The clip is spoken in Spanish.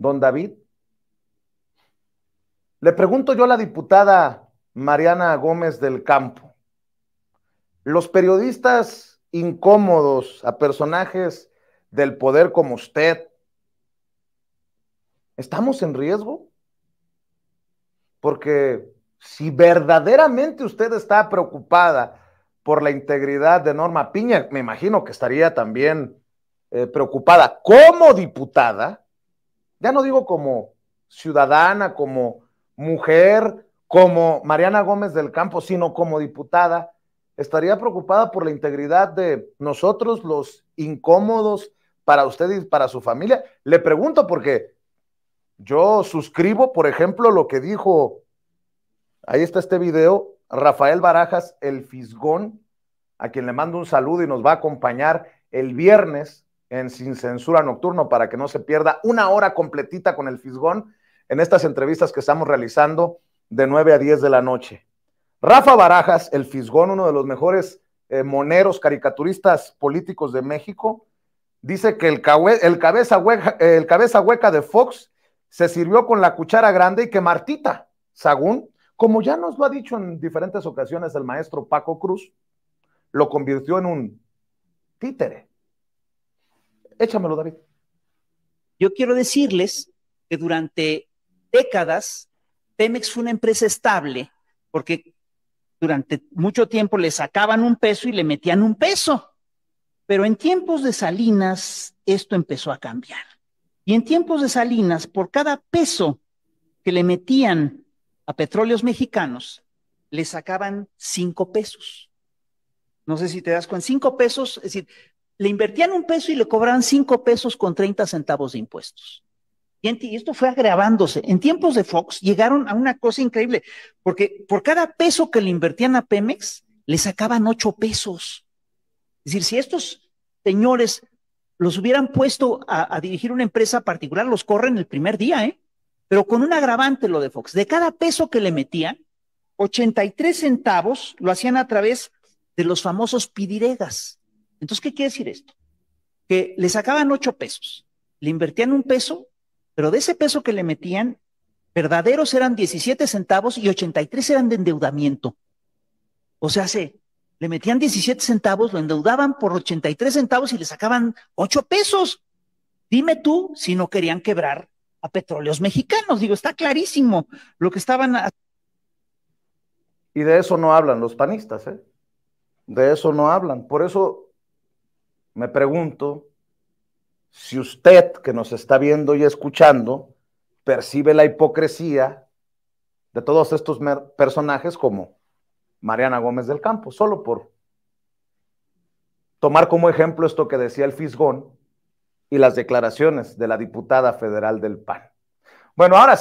don David. Le pregunto yo a la diputada Mariana Gómez del Campo, los periodistas incómodos a personajes del poder como usted, ¿estamos en riesgo? Porque si verdaderamente usted está preocupada por la integridad de Norma Piña, me imagino que estaría también eh, preocupada como diputada, ya no digo como ciudadana, como mujer, como Mariana Gómez del Campo, sino como diputada, estaría preocupada por la integridad de nosotros, los incómodos para usted y para su familia. Le pregunto porque yo suscribo, por ejemplo, lo que dijo, ahí está este video, Rafael Barajas, el Fisgón, a quien le mando un saludo y nos va a acompañar el viernes en Sin Censura Nocturno para que no se pierda una hora completita con el Fisgón en estas entrevistas que estamos realizando de 9 a 10 de la noche. Rafa Barajas, el Fisgón, uno de los mejores eh, moneros, caricaturistas políticos de México, dice que el, cabeza hueca, el cabeza hueca de Fox se sirvió con la cuchara grande y que Martita Sagún, como ya nos lo ha dicho en diferentes ocasiones el maestro Paco Cruz, lo convirtió en un títere. Échamelo, David. Yo quiero decirles que durante décadas Pemex fue una empresa estable porque durante mucho tiempo le sacaban un peso y le metían un peso. Pero en tiempos de Salinas esto empezó a cambiar. Y en tiempos de Salinas, por cada peso que le metían a petróleos mexicanos, le sacaban cinco pesos. No sé si te das cuenta, cinco pesos, es decir, le invertían un peso y le cobraban cinco pesos con 30 centavos de impuestos. Y esto fue agravándose. En tiempos de Fox llegaron a una cosa increíble, porque por cada peso que le invertían a Pemex, le sacaban ocho pesos. Es decir, si estos señores los hubieran puesto a, a, dirigir una empresa particular, los corren el primer día, ¿eh? Pero con un agravante lo de Fox. De cada peso que le metían, 83 centavos lo hacían a través de los famosos pidiregas. Entonces, ¿qué quiere decir esto? Que le sacaban ocho pesos, le invertían un peso, pero de ese peso que le metían, verdaderos eran 17 centavos y 83 eran de endeudamiento. O sea, se, le metían 17 centavos, lo endeudaban por 83 centavos y le sacaban 8 pesos. Dime tú si no querían quebrar a petróleos mexicanos. Digo, está clarísimo lo que estaban. Y de eso no hablan los panistas, ¿eh? De eso no hablan. Por eso me pregunto si usted que nos está viendo y escuchando percibe la hipocresía de todos estos personajes como Mariana Gómez del Campo, solo por tomar como ejemplo esto que decía el Fisgón y las declaraciones de la diputada federal del PAN. Bueno, ahora